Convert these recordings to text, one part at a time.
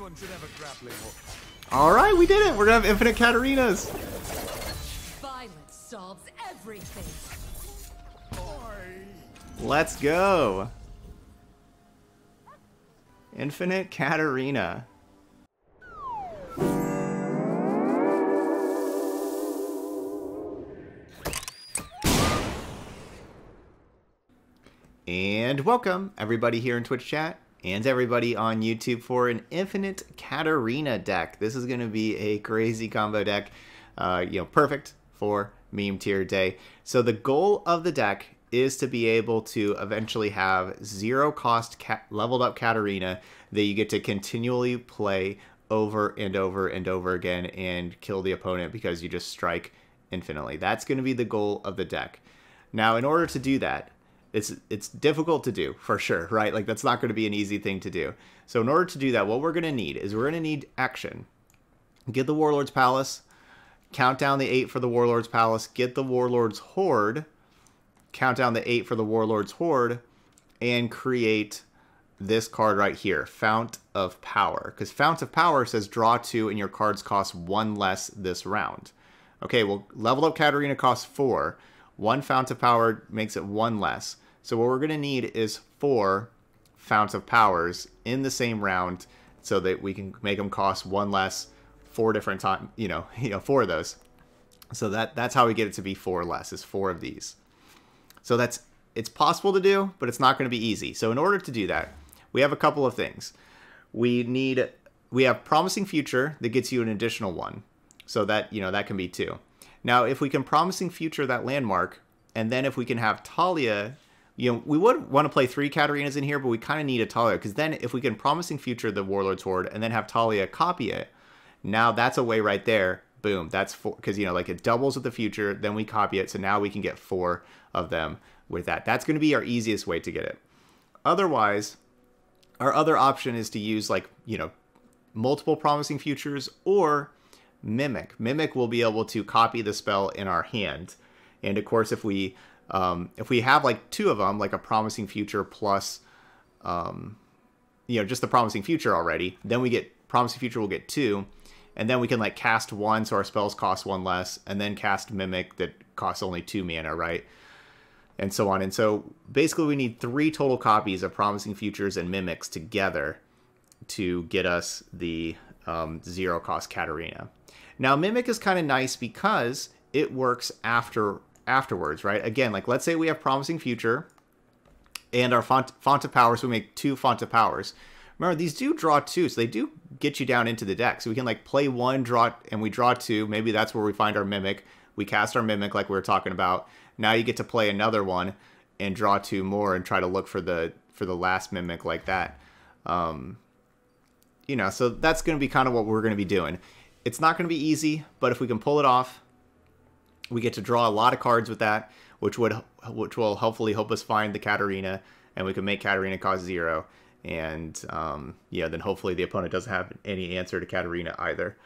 Everyone should have a grappling hook. All right, we did it. We're gonna have infinite Katarinas. Violence solves everything. Let's go. Infinite Katarina. And welcome everybody here in Twitch chat and everybody on YouTube for an Infinite Katarina deck. This is going to be a crazy combo deck, uh, you know, perfect for meme tier day. So the goal of the deck is to be able to eventually have zero cost leveled up Katarina that you get to continually play over and over and over again and kill the opponent because you just strike infinitely. That's going to be the goal of the deck. Now, in order to do that, it's it's difficult to do for sure, right? Like that's not going to be an easy thing to do. So in order to do that, what we're going to need is we're going to need action. Get the Warlord's Palace, count down the 8 for the Warlord's Palace, get the Warlord's Hoard, count down the 8 for the Warlord's Hoard, and create this card right here, Fount of Power. Because Fount of Power says draw 2 and your cards cost 1 less this round. Okay, well, level up Katarina costs 4. One Fount of Power makes it 1 less. So what we're going to need is 4 founts of Powers in the same round so that we can make them cost 1 less four different time, you know, you know, four of those. So that that's how we get it to be four less is four of these. So that's it's possible to do, but it's not going to be easy. So in order to do that, we have a couple of things. We need we have promising future that gets you an additional one. So that, you know, that can be two. Now, if we can promising future that landmark, and then if we can have Taliyah, you know, we would want to play three Katarinas in here, but we kind of need a Taliyah because then if we can promising future the Warlord's Hoard and then have Taliyah copy it, now that's a way right there. Boom, that's four because you know, like it doubles with the future. Then we copy it, so now we can get four of them with that. That's going to be our easiest way to get it. Otherwise, our other option is to use like you know multiple promising futures or mimic. Mimic will be able to copy the spell in our hand, and of course, if we um, if we have like two of them, like a promising future plus, um, you know, just the promising future already, then we get promising future will get two, and then we can like cast one, so our spells cost one less, and then cast mimic that costs only two mana, right? And so on. And so basically, we need three total copies of promising futures and mimics together to get us the um, zero cost Katarina. Now, mimic is kind of nice because it works after afterwards, right? Again, like let's say we have promising future and our font, font of power, so we make two font of powers. Remember, these do draw two, so they do get you down into the deck. So we can like play one, draw, and we draw two. Maybe that's where we find our mimic. We cast our mimic like we were talking about. Now you get to play another one and draw two more and try to look for the for the last mimic like that. Um, you know, so that's going to be kind of what we're going to be doing. It's not going to be easy, but if we can pull it off, we get to draw a lot of cards with that, which would which will hopefully help us find the Katarina, and we can make Katarina cost zero and um, yeah, then hopefully the opponent doesn't have any answer to Katarina either,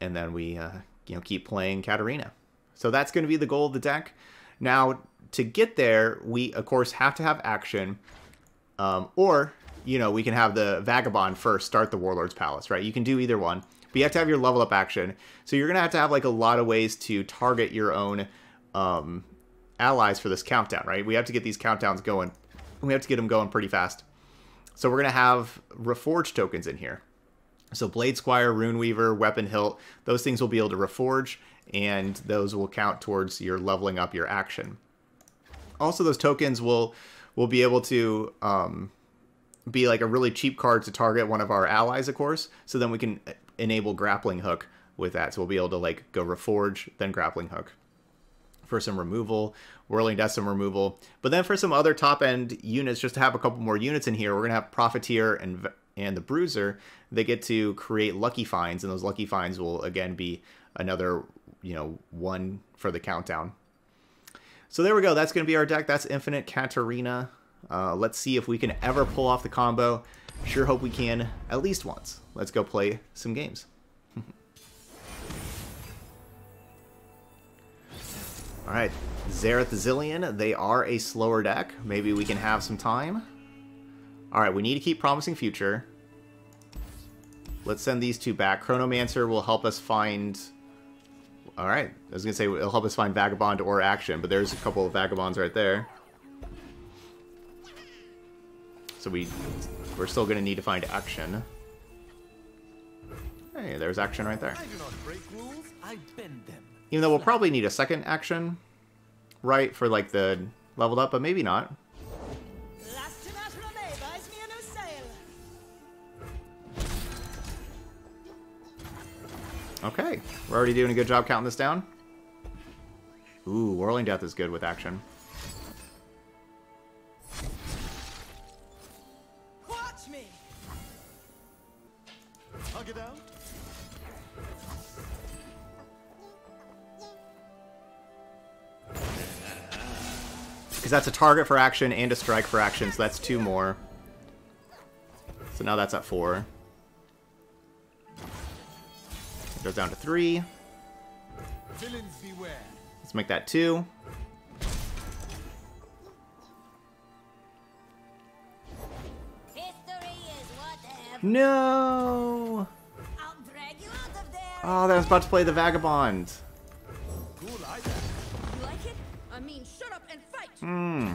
and then we uh, you know keep playing Katarina. So that's going to be the goal of the deck. Now to get there, we of course have to have action, um, or you know we can have the Vagabond first start the Warlord's Palace, right? You can do either one, but you have to have your level up action. So you're gonna have to have like a lot of ways to target your own um, allies for this countdown, right? We have to get these countdowns going. We have to get them going pretty fast. So we're going to have Reforge tokens in here. So Blade Squire, Rune Weaver, Weapon Hilt, those things will be able to reforge, and those will count towards your leveling up your action. Also, those tokens will will be able to um, be like a really cheap card to target one of our allies, of course. So then we can uh, enable Grappling Hook with that. So we'll be able to like go Reforge, then Grappling Hook for some removal, Whirling Death some removal. But then for some other top end units, just to have a couple more units in here, we're gonna have Profiteer and and the Bruiser. They get to create lucky finds, and those lucky finds will again be another you know one for the countdown. So there we go. That's gonna be our deck. That's Infinite Katarina. Uh, let's see if we can ever pull off the combo. Sure hope we can at least once. Let's go play some games. All right, Xerath Zilean, they are a slower deck. Maybe we can have some time. All right, we need to keep Promising Future. let's send these two back. Chronomancer will help us find... Alright, I was going to say it'll help us find Vagabond or Action, but there's a couple of Vagabonds right there. So we, we're still going to need to find Action. Hey, there's Action right there. I do not break rules, I bend them. Even though we'll probably need a second Action, right, for like the leveled up, but maybe not. L'astronaut Rene buys me a new sail. Okay, we're already doing a good job counting this down. Ooh, Whirling Death is good with action. Because that's a target for action and a strike for action, so that's two more. So now that's at four. It goes down to three. Villains beware. Let's make that two. History is whatever. No! I'll drag you out of there. Oh, that was about to play the Vagabond. Hmm.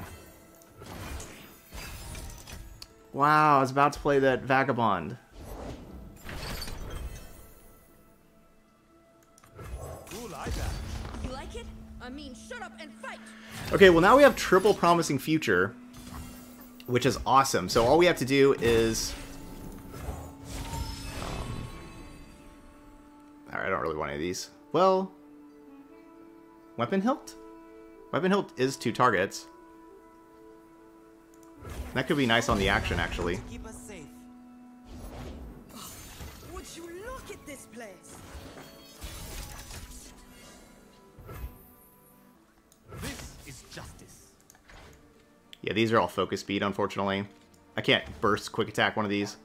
Wow, I was about to play that Vagabond. Cool eye there. You like it? I mean, shut up and fight! Okay, well now we have triple promising future, which is awesome. So all we have to do is... Um, Alright, I don't really want any of these. Well... Weapon hilt? Weapon hilt is two targets. That could be nice on the action, actually. Keep us safe. Would you look at this place? This is justice. Yeah, these are all focus speed, unfortunately. I can't burst quick attack one of these.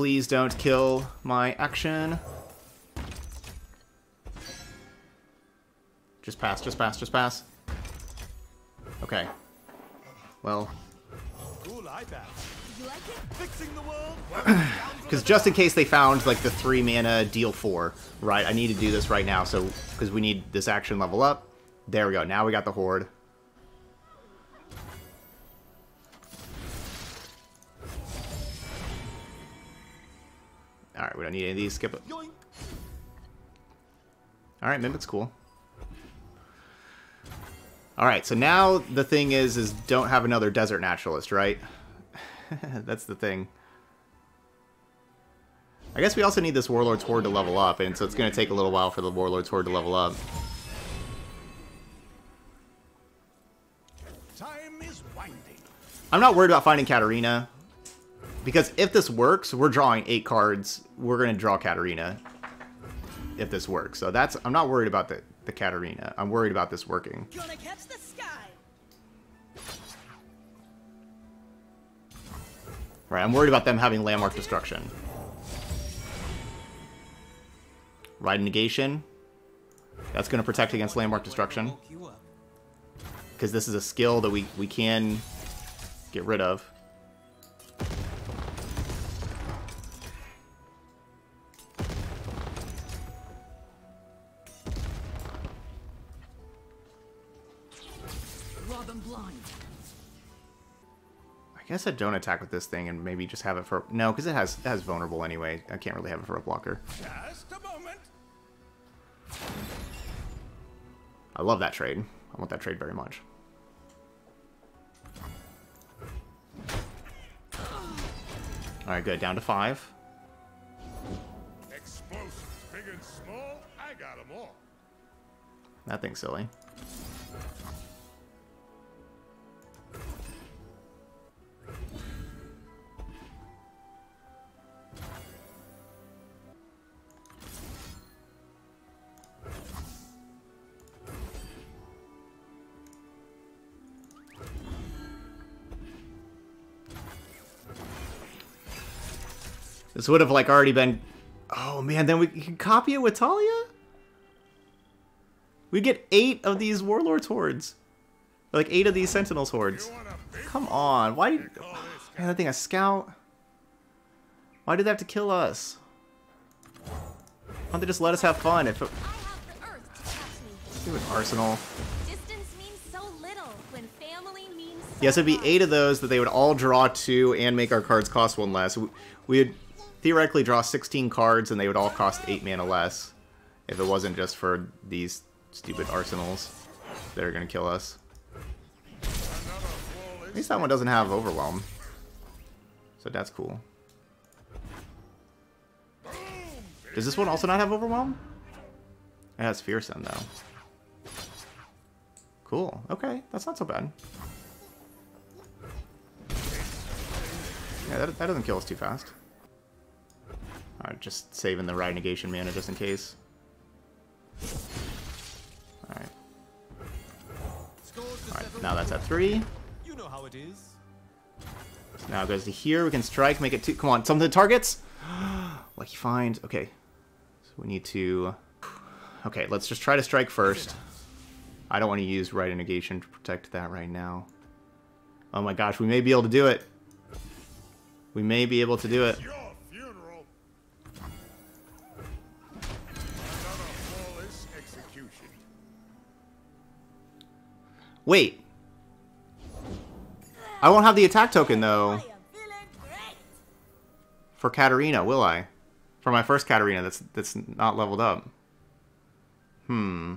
Please don't kill my action. Just pass, just pass, just pass. Okay. Well, Cool eye there. You like it? Fixing the world. because just in case they found like the three mana deal four, right? I need to do this right now, so because we need this action level up. There we go. Now we got the hoard. All right, we don't need any of these. Skip it. All right, Mimic, cool. All right, so now the thing is, is don't have another desert naturalist, right? That's the thing. I guess we also need this Warlord's Hoard to level up, and so it's going to take a little while for the Warlord's Hoard to level up. Time is winding. I'm not worried about finding Katarina, because if this works, we're drawing eight cards. We're going to draw Katarina if this works. So that's I'm not worried about the, the Katarina. I'm worried about this working. Gonna catch the sky. Right, I'm worried about them having landmark destruction. Rite negation. That's going to protect against landmark destruction. Woke you up. Because this is a skill that we, we can get rid of. Guess I don't attack with this thing and maybe just have it for... No, because it has, it has vulnerable anyway. I can't really have it for a blocker. Just a moment. I love that trade. I want that trade very much. Alright, good. Down to five. Explosives, big and small, I got them all. That thing's silly. This would have like already been. Oh man, then we can copy it with Taliyah. We get eight of these warlords hoards, like eight of these sentinels hordes. You want a big Come on, why? Man, that thing a scout. Why did they have to kill us? Why don't they just let us have fun? If it, I have the earth to catch me. stupid arsenal. Distance means so little when family means so Yes, it'd be eight of those that they would all draw two and make our cards cost one less. We would theoretically draw 16 cards and they would all cost eight mana less if it wasn't just for these stupid arsenals that are going to kill us. At least that one doesn't have Overwhelm. So that's cool. Does this one also not have Overwhelm? It has Fearsome, though. Cool. Okay, that's not so bad. Yeah, that, that doesn't kill us too fast. Alright, just saving the rite negation mana just in case. Alright. Alright, now that's at three. You know how it is. Now it goes to here. We can strike, make it two. Come on, something that targets. Lucky find. Okay. So we need to. Okay, let's just try to strike first. I don't want to use rite negation to protect that right now. Oh my gosh, we may be able to do it. We may be able to do it. Wait. I won't have the attack token though for Katarina, will I? For my first Katarina that's that's not leveled up. Hmm.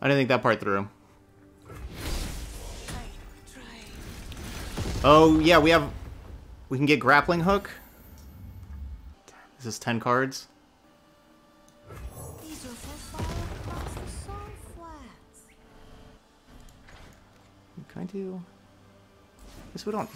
I didn't think that part through. Oh, yeah, we have... We can get Grappling Hook. This is this 10 cards? Can I do... Guess we don't...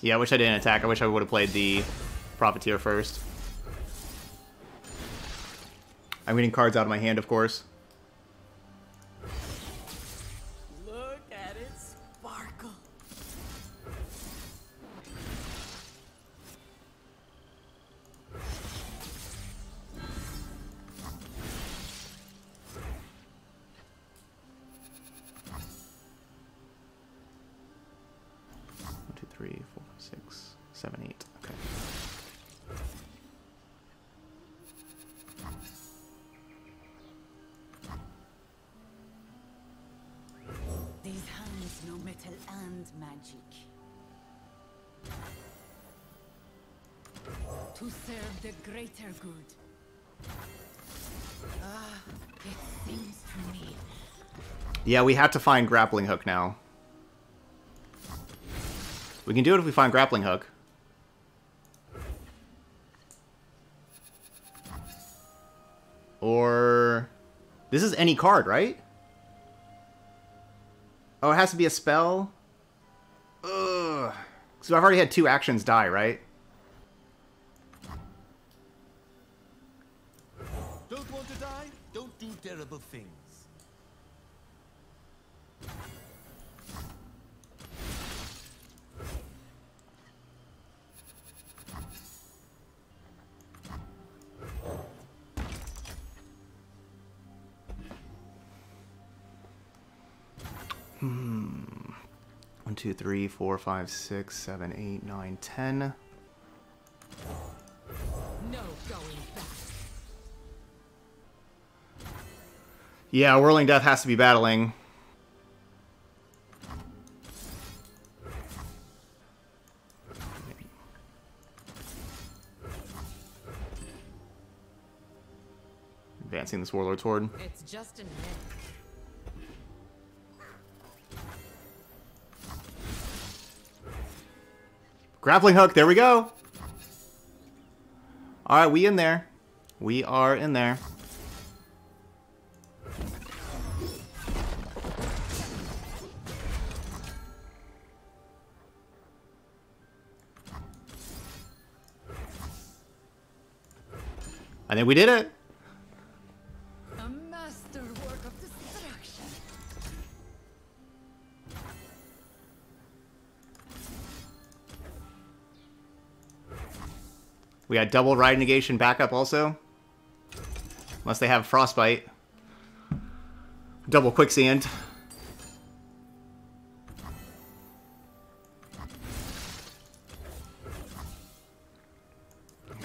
Yeah, I wish I didn't attack. I wish I would have played the Profiteer first. I'm getting cards out of my hand, of course. Yeah, we have to find Grappling Hook now. We can do it if we find Grappling Hook. Or... This is any card, right? Oh, it has to be a spell? Ugh. So I've already had two actions die, right? Don't want to die? Don't do terrible things. 2, 3, 4, 5, 6, 7, 8, 9, 10. Yeah, Whirling Death has to be battling. Advancing this Warlord's toward. It's just a minute. Grappling hook, there we go. Alright, we in there. We are in there. I think we did it. We got double rite negation backup also. Unless they have frostbite. Double quicksand.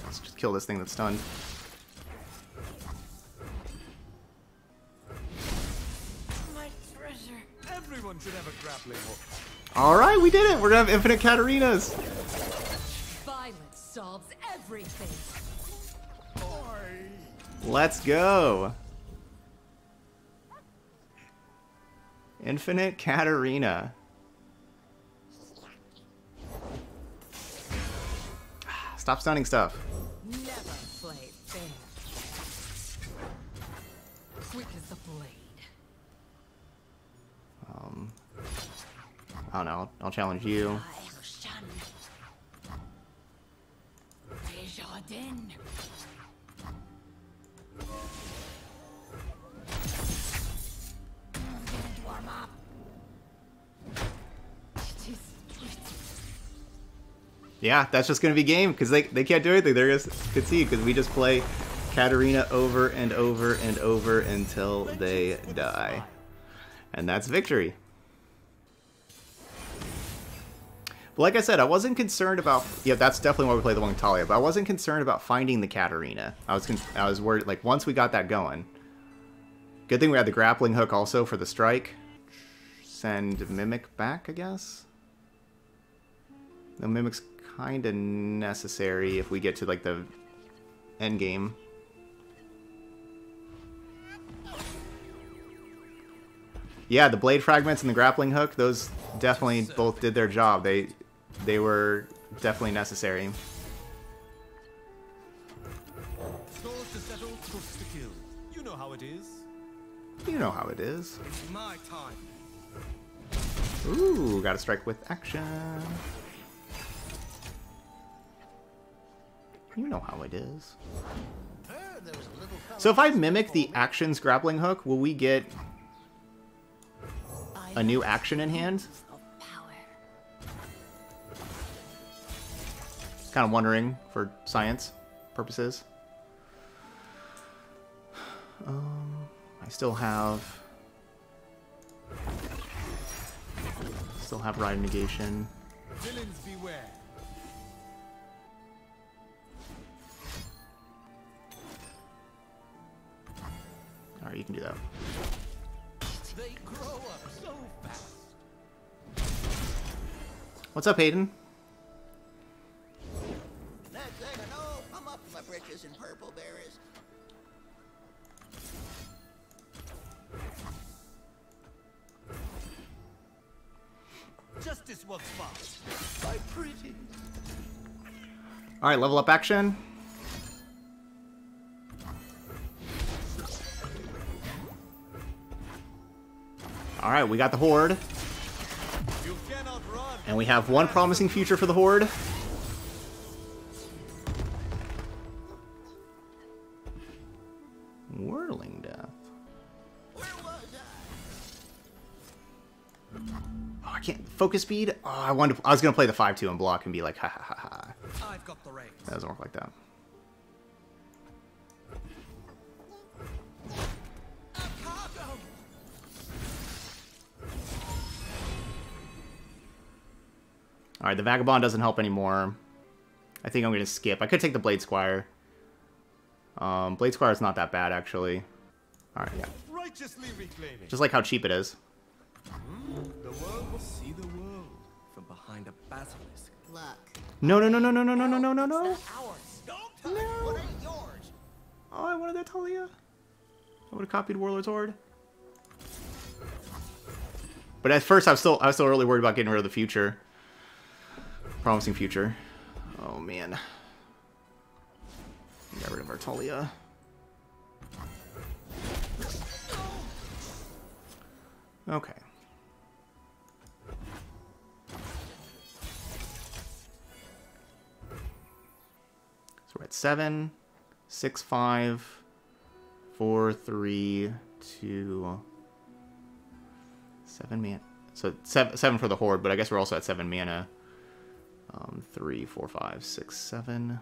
Let's just kill this thing that's stunned. My treasure. Everyone should have a grappling hook. Alright, we did it! We're gonna have infinite Katarinas! Let's go! Infinite Katarina. Stop stunning stuff. Um, I don't know. I'll, I'll challenge you. Yeah, that's just gonna be game because they they can't do anything. They're gonna concede because we just play Katarina over and over and over until they die, and that's victory. But like I said, I wasn't concerned about. Yeah, that's definitely why we play the one Taliyah. But I wasn't concerned about finding the Katarina. I was con- I was worried like once we got that going. Good thing we had the grappling hook also for the strike. Send mimic back, I guess. The mimic's kind of necessary if we get to like the end game. Yeah, the blade fragments and the grappling hook, those definitely both did their job. They they were definitely necessary. Scores to settle, cooks to kill. You know how it is. You know how it is. It's my time. Ooh, gotta strike with action. You know how it is. So if I mimic the actions grappling hook, will we get a new action in hand? Kind of wondering for science purposes. Um, I still have still have rite negation. Villains beware. All right, you can do that. They grow up so fast. What's up, Hayden? Up to my britches in purple berries. Justice works fast. My pretty. All right, level up action. All right, we got the hoard, You cannot run. and we have one promising future for the hoard. Focus speed. Oh, I wanted. To, I was gonna play the five two and block and be like, ha ha ha ha. I've got the reins. That doesn't work like that. All right, the vagabond doesn't help anymore. I think I'm gonna skip. I could take the blade squire. Um, blade squire is not that bad actually. All right, yeah, just like how cheap it is. The world will see the world from behind a basilisk. Look. No, no, no, no, no, no, no, no, no, no, no. Ours. Don't touch what ain't yours. Oh, I wanted that Taliyah. I would have copied Warlord's Hoard. But at first, I was still I was still really worried about getting rid of the future. Promising future. Oh man. Get rid of Artalia. Okay. So we're at 7, 6, 5, 4, 3, 2, 7 mana. So 7, seven for the Hoard, but I guess we're also at 7 mana. Um, 3, 4, 5, 6, 7...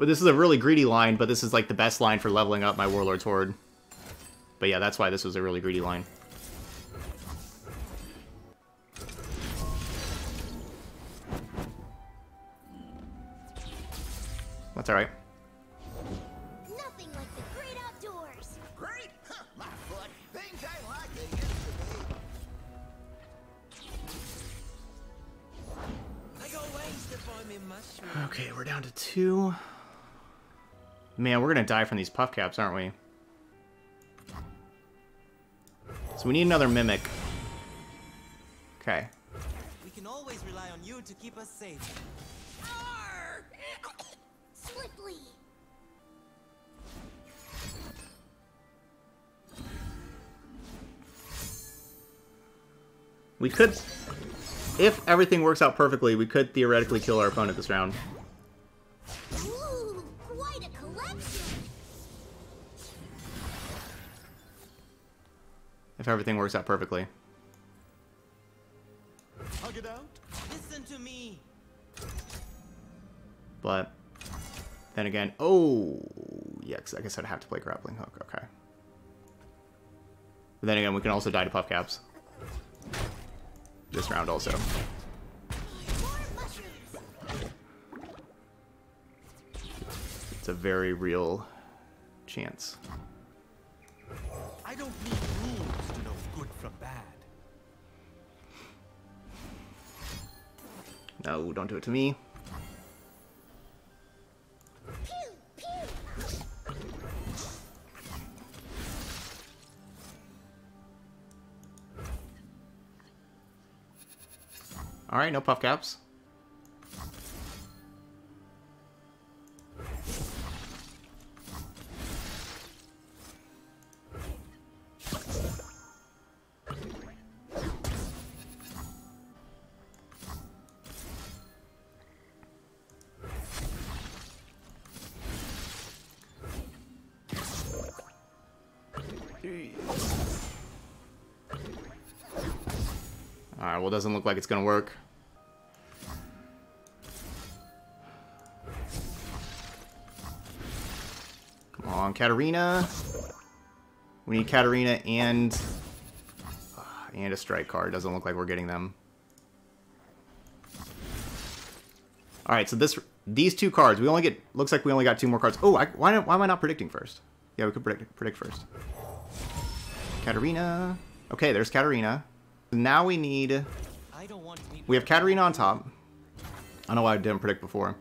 Well, this is a really greedy line, but this is like the best line for leveling up my Warlord's Hoard. But yeah, that's why this was a really greedy line. We're gonna die from these puff caps, aren't we? So we need another mimic. Okay. We can always rely on you to keep us safe. Swiftly. We could, if everything works out perfectly, we could theoretically kill our opponent this round. If everything works out perfectly. Hug it out. Listen to me. But then again, oh, yeah, I guess I'd have to play grappling hook. Okay. But then again, we can also die to puff caps. This round also. It's a very real chance. No, don't do it to me. Pew, pew. All right, no puff caps. Well, doesn't look like it's gonna work. Come on, Katarina. We need Katarina and uh, and a strike card. Doesn't look like we're getting them. All right, so this these two cards, we only get looks like we only got two more cards. Oh, I, why why am I not predicting first? Yeah, we could predict predict first. Katarina. Okay, there's Katarina. Now we need I don't want to meet we have Katarina on top. I don't know why I didn't predict before.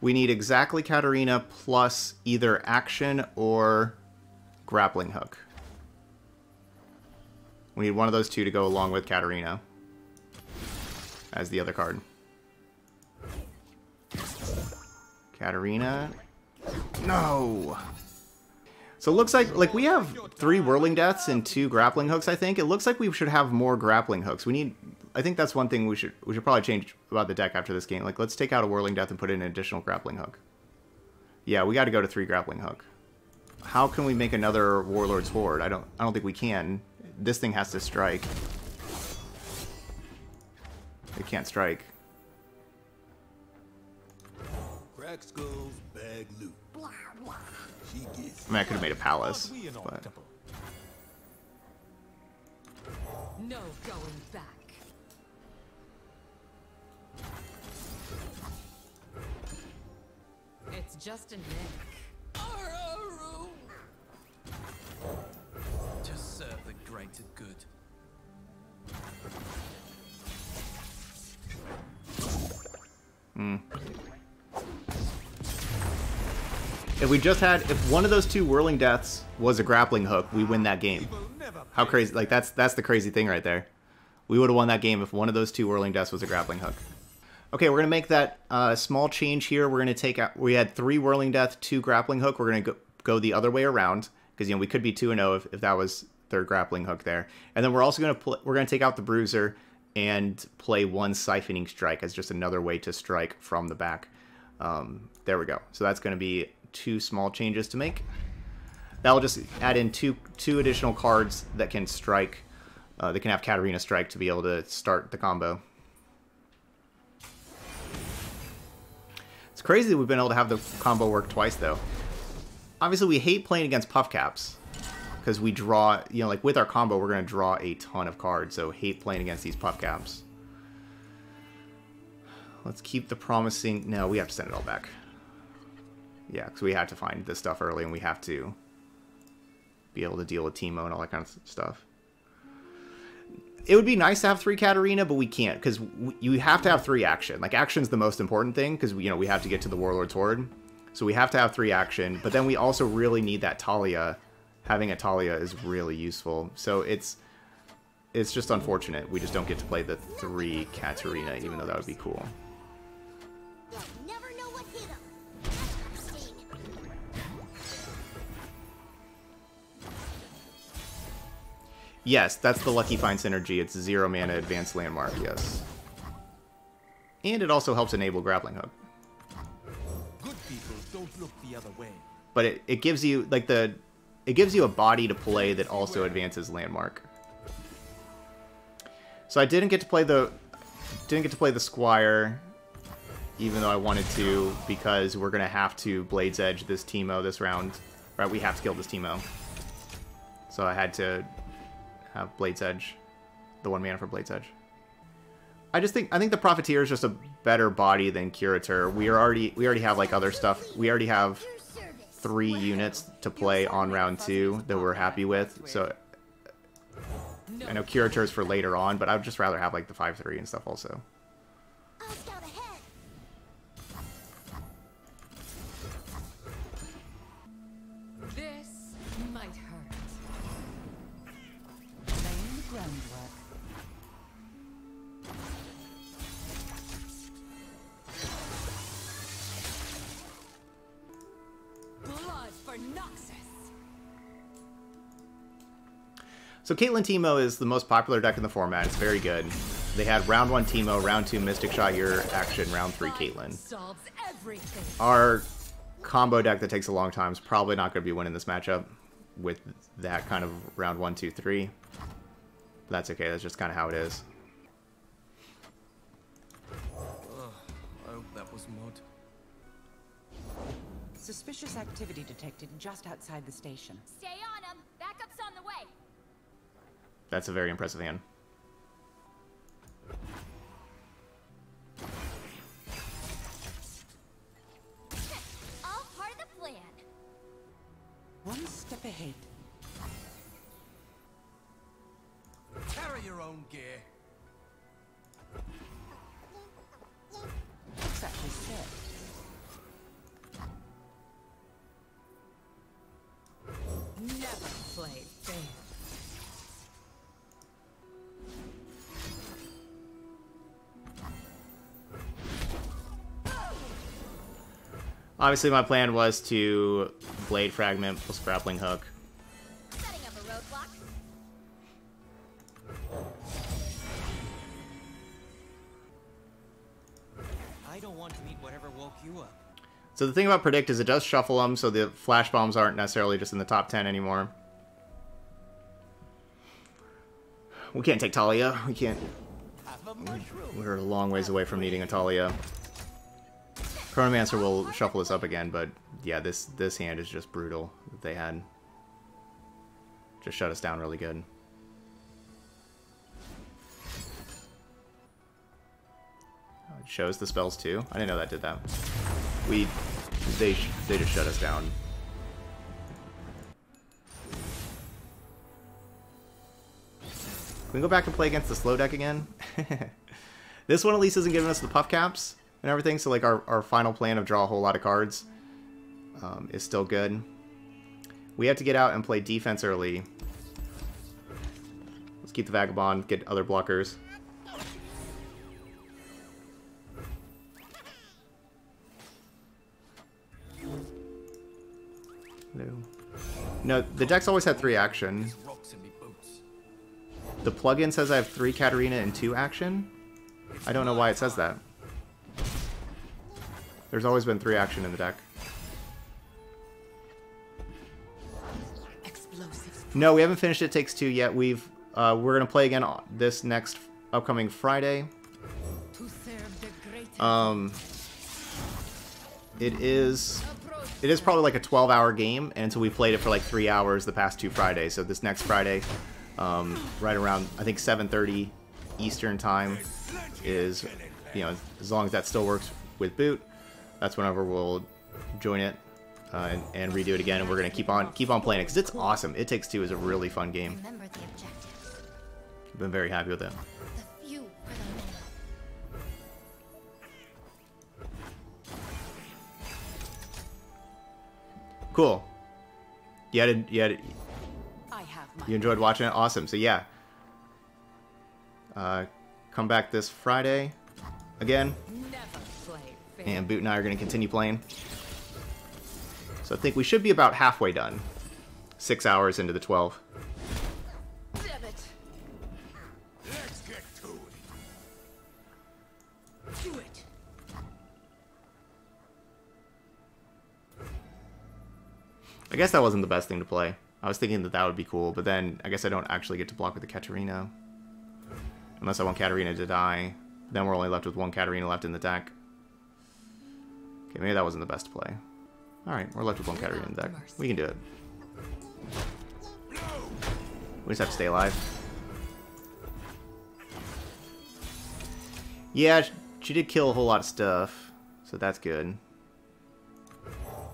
We need exactly Katarina plus either action or grappling hook. We need one of those two to go along with Katarina as the other card. Katarina. No. So it looks like like we have three whirling deaths and two grappling hooks. I think it looks like we should have more grappling hooks. We need. I think that's one thing we should we should probably change about the deck after this game. Like let's take out a whirling death and put in an additional grappling hook. Yeah, we got to go to three grappling hook. How can we make another warlord's hoard? I don't. I don't think we can. This thing has to strike. It can't strike. Crack skulls, bag loot. I mean, I could have made a palace, but. No going back. It's just a nick. To serve the greater good. Hmm. If we just had, if one of those two whirling deaths was a grappling hook, we win that game. How crazy! Like that's that's the crazy thing right there. We would have won that game if one of those two whirling deaths was a grappling hook. Okay, we're gonna make that uh, small change here. We're gonna take out. We had three whirling death, two grappling hook. We're gonna go, go the other way around because you know we could be two and zero if, if that was third grappling hook there. And then we're also gonna pl- we're gonna take out the bruiser and play one siphoning strike as just another way to strike from the back. Um, there we go. So that's gonna be two small changes to make. That will just add in two two additional cards that can strike. Uh, that can have Katarina strike to be able to start the combo. It's crazy we've been able to have the combo work twice though. Obviously, we hate playing against puff caps because we draw. You know, like with our combo, we're gonna draw a ton of cards. So hate playing against these puff caps. Let's keep the promising. No, we have to send it all back. Yeah, because we had to find this stuff early, and we have to be able to deal with Teemo and all that kind of stuff. It would be nice to have three Katarina, but we can't because you have to have three action. Like action's the most important thing because you know we have to get to the Warlord's Hoard, so we have to have three action. But then we also really need that Taliyah. Having a Taliyah is really useful. So it's it's just unfortunate we just don't get to play the three Katarina, even though that would be cool. Yes, that's the Lucky Find synergy. It's zero mana advanced landmark, yes. And it also helps enable grappling hook. Good people don't look the other way. But it, it gives you like the it gives you a body to play that also advances landmark. So I didn't get to play the didn't get to play the Squire, even though I wanted to, because we're gonna have to Blade's Edge this Teemo this round. Right, we have to kill this Teemo. So I had to have Blade's Edge, the one mana for Blade's Edge. I just think I think the Profiteer is just a better body than Curator. We are already we already have like other stuff. We already have three units to play on round two that we're happy with. So I know Curator is for later on, but I would just rather have like the five three and stuff also. So Caitlyn Teemo is the most popular deck in the format. It's very good. They had round one Teemo, round two Mystic Shot Your action, round three Caitlyn. Our combo deck that takes a long time is probably not going to be winning this matchup with that kind of round one, two, three. But that's okay. That's just kind of how it is. Oh, I hope that was mud. Suspicious activity detected just outside the station. Stay on 'em. Backup's on the way. That's a very impressive hand. All part of the plan. One step ahead. Carry your own gear. Obviously, my plan was to Blade Fragment plus Grappling Hook. Setting up a roadblock. I don't want to eat whatever woke you up. So the thing about Predict is it does shuffle them, so the Flash Bombs aren't necessarily just in the top 10 anymore. We can't take Taliyah. We can't. Have a mushroom. We're a long ways away from needing a Taliyah. Chronomancer will shuffle this up again, but yeah, this this hand is just brutal that they had. Just shut us down really good. Oh, it shows the spells too. I didn't know that did that. We they they just shut us down. Can we go back and play against the slow deck again? this one at least isn't giving us the puff caps and everything, so like our, our final plan of draw a whole lot of cards um, is still good. We have to get out and play defense early. Let's keep the Vagabond, get other blockers. No. No, the deck's always had three Akshan. The plugin says I have three Katarina and two Akshan. I don't know why it says that. There's always been three Akshan in the deck. Explosives. No, we haven't finished It Takes Two yet. We've uh, we're gonna play again this next upcoming Friday. To serve the greater Um, it is it is probably like a 12 hour game, and so we played it for like three hours the past two Fridays. So this next Friday, um, right around I think 7:30 Eastern time is you know as long as that still works with boot, that's whenever we'll join it. Uh, and, and redo it again, and we're gonna keep on keep on playing it because it's awesome. It Takes Two is a really fun game. Remember the objectives. I've been very happy with it. The few for the many. Cool. You had you had I have my you enjoyed watching it. Awesome. So yeah, uh, come back this Friday again, never. And Boot and I are going to continue playing. So I think we should be about halfway done. Six hours into the 12. Damn it. Let's get to it. Do it. I guess that wasn't the best thing to play. I was thinking that that would be cool, but then I guess I don't actually get to block with the Katarina. Unless I want Katarina to die. Then we're only left with one Katarina left in the deck. Okay, maybe that wasn't the best play. Alright, we're left with one Katarina in the deck. We can do it. We just have to stay alive. Yeah, she did kill a whole lot of stuff, so that's good.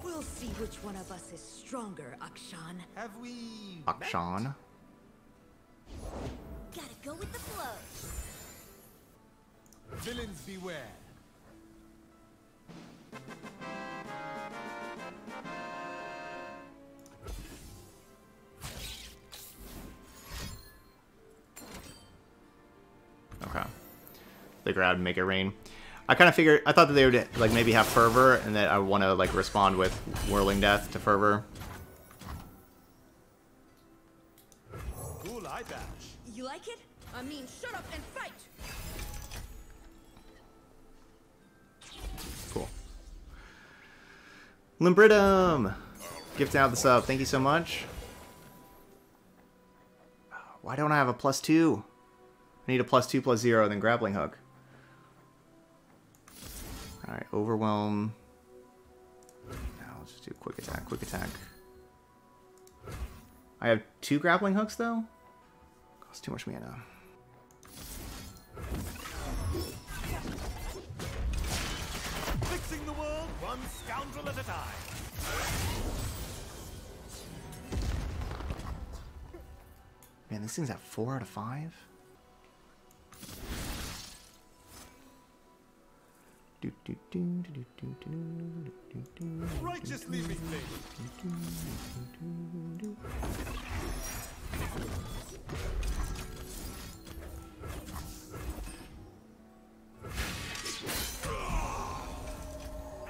We'll see which one of us is stronger, Akshan. Have we... Akshan. Gotta go with the flow. Villains beware. Okay. They grab and make it rain. I kind of figured, I thought that they would like maybe have fervor, and that I want to like respond with whirling death to fervor. Cool eye patch. You like it? I mean, shut up and Limbridum! Gifting out the sub. Thank you so much. Why don't I have a plus two? I need a plus two plus zero, then grappling hook. Alright, overwhelm. Now let's just do quick attack, quick attack. I have two grappling hooks though? Costs too much mana. One scoundrel at a time. Man, this thing's at four out of five. Do, do, do,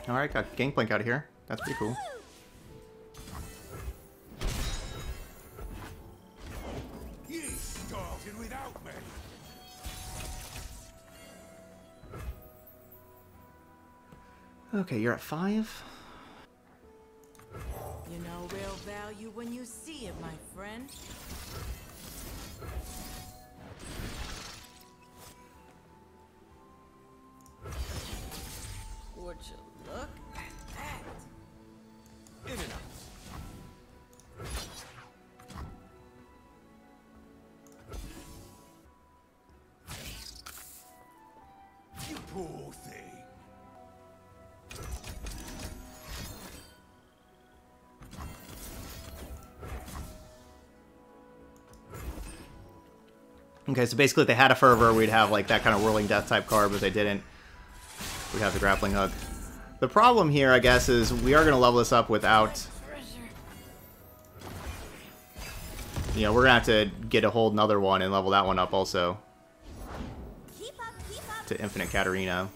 Alright, got Gangplank out of here. That's pretty cool. Ye started without me. Okay, you're at five. You know real value when you see it, my friend. Okay, so basically if they had a Fervor, we'd have like that kind of Whirling Death type card, but they didn't. We'd have the Grappling Hook. The problem here, I guess, is we are going to level this up without... You know, we're going to have to get a hold another one and level that one up also. Keep up, keep up. To Infinite Katarina.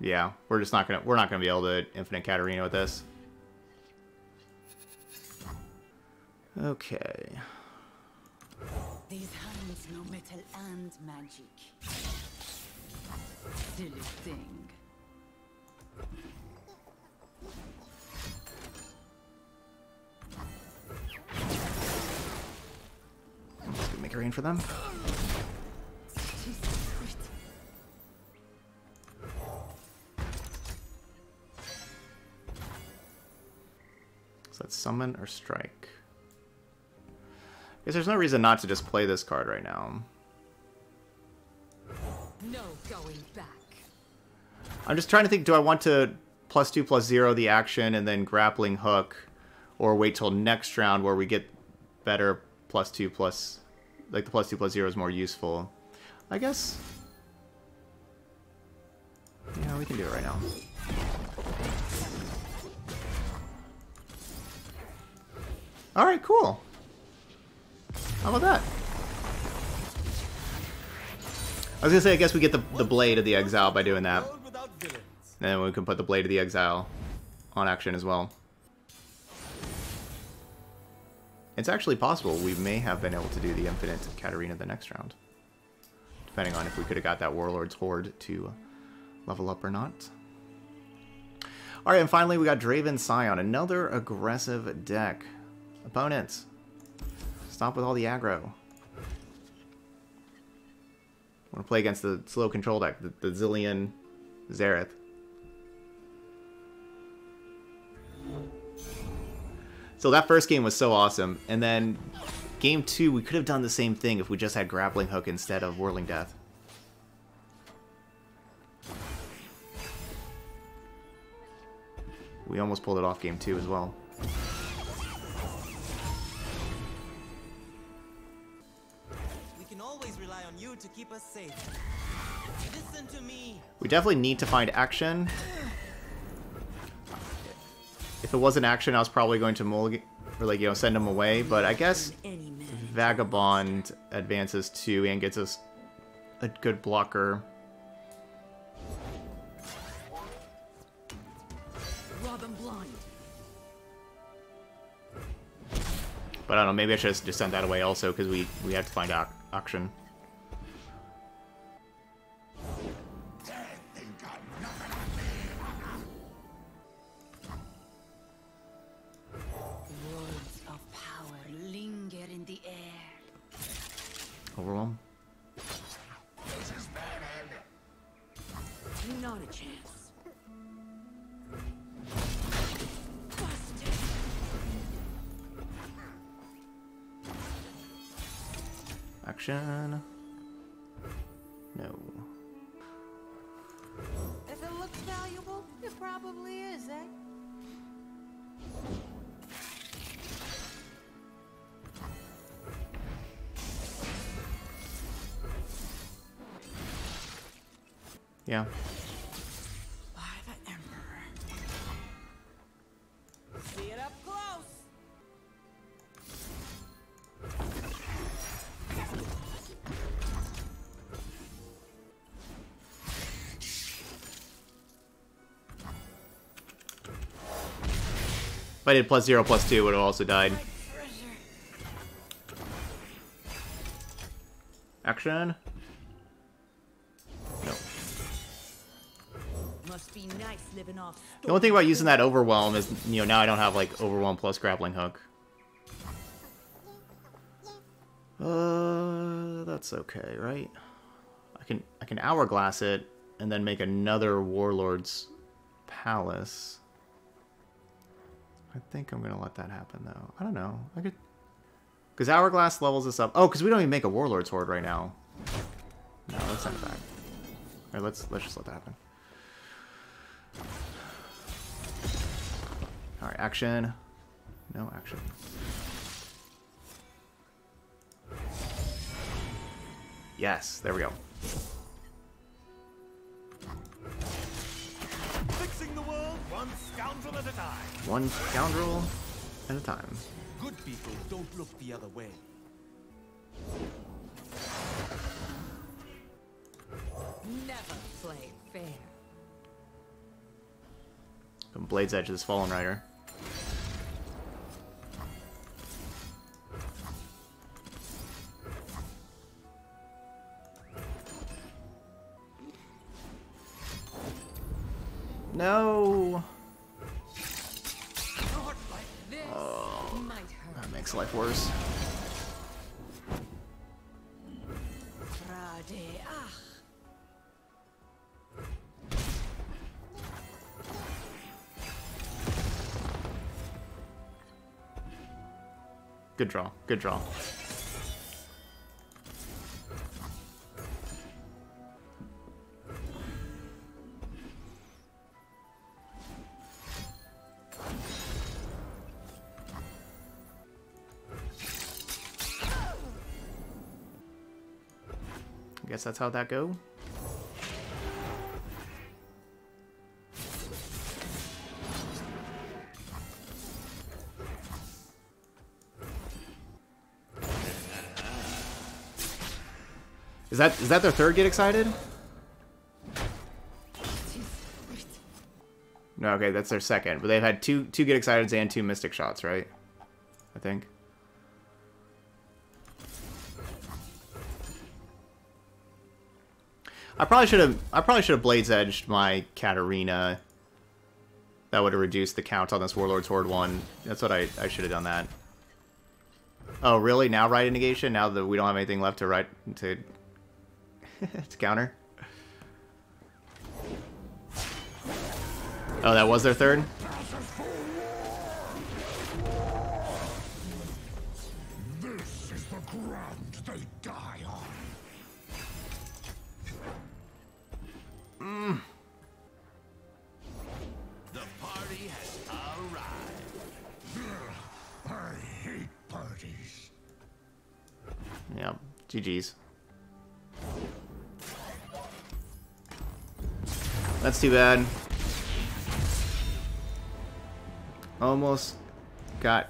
Yeah, we're just not gonna we're not gonna be able to Infinite Katarina with this. Okay. These hands know metal and magic. Silly thing. Let's make a rain for them. So that's summon or strike. Guess there's no reason not to just play this card right now. No going back. I'm just trying to think, do I want to plus two plus zero the Akshan and then grappling hook, or wait till next round where we get better plus two plus, like the plus two plus zero is more useful. I guess. Yeah, we can do it right now. All right, cool. How about that? I was gonna say, I guess we get the, the Blade of the Exile by doing that. And then we can put the Blade of the Exile on Akshan as well. It's actually possible we may have been able to do the Infinite Katarina the next round. Depending on if we could have got that Warlord's Hoard to level up or not. Alright, and finally we got Draven Sion, another aggressive deck. Opponents, stop with all the aggro. I want to play against the slow control deck, the, the Zilean Xerath. So that first game was so awesome, and then game two, we could have done the same thing if we just had Grappling Hook instead of Whirling Death. We almost pulled it off game two as well. Keep us safe. Listen to me. We definitely need to find Akshan. If it wasn't Akshan, I was probably going to mulligan, or like, you know, send him away, but I guess Vagabond advances two and gets us a good blocker. Rob 'em blind. But I don't know, maybe I should just send that away also, because we, we have to find ac Akshan. Overwhelm. Not a chance. Akshan. No. If it looks valuable, it probably is, eh? Yeah. By the Emperor. See it up close. If I did plus zero, plus two, would have also died. Akshan. The only thing about using that overwhelm is, you know, now I don't have like overwhelm plus grappling hook. Uh, that's okay, right? I can I can hourglass it and then make another warlord's palace. I think I'm gonna let that happen though. I don't know. I could because hourglass levels us up. Oh, because we don't even make a warlord's hoard right now. No, let's it back. All right, let's let's just let that happen. All right, Akshan. No Akshan. Yes, there we go. Fixing the world one scoundrel at a time. One scoundrel at a time. Good people don't look the other way. Never play fair. From Blade's Edge this Fallen Rider. No! Oh. That makes life worse. Good draw. Good draw. I guess that's how that go. Is that is that their third get excited? No, okay, that's their second. But they've had two two get exciteds and two mystic shots, right? I think. I probably should have I probably should have blades edged my Katarina. That would have reduced the count on this Warlord's Hoard one. That's what I, I should have done that. Oh really? Now Rite negation? Now that we don't have anything left to write to to counter? Oh, that was their third? Mm. This is the party has arrived. I hate parties. Yeah, GG's. That's too bad. Almost got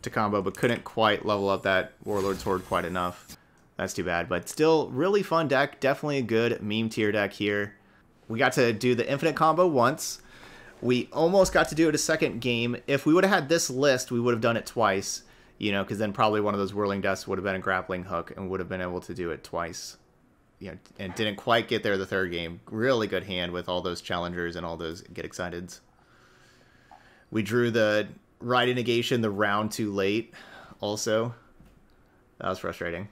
to combo, but couldn't quite level up that Warlord's Hoard quite enough. That's too bad, but still really fun deck. Definitely a good meme tier deck here. We got to do the infinite combo once. We almost got to do it a second game. If we would have had this list, we would have done it twice, you know, because then probably one of those whirling deaths would have been a grappling hook and would have been able to do it twice. You know, and didn't quite get there the third game. Really good hand with all those challengers and all those get exciteds. We drew the Rite Negation the round too late, also. That was frustrating.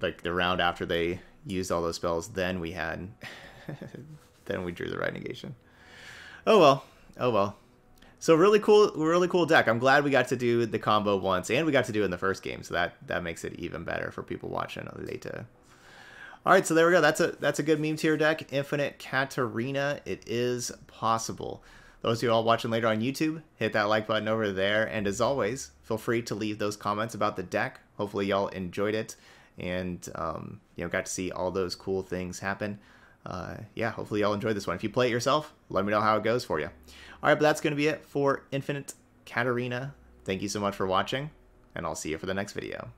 Like the round after they used all those spells, then we had, then we drew the Rite Negation. Oh well, oh well. So really cool, really cool deck. I'm glad we got to do the combo once, and we got to do it in the first game. So that that makes it even better for people watching later. All right, so there we go. That's a that's a good meme tier deck. Infinite Katarina. It is possible. Those of you all watching later on YouTube, hit that like button over there. And as always, feel free to leave those comments about the deck. Hopefully y'all enjoyed it and um, you know got to see all those cool things happen. Uh, yeah, hopefully y'all enjoyed this one. If you play it yourself, let me know how it goes for you. All right, but that's going to be it for Infinite Katarina. Thank you so much for watching, and I'll see you for the next video.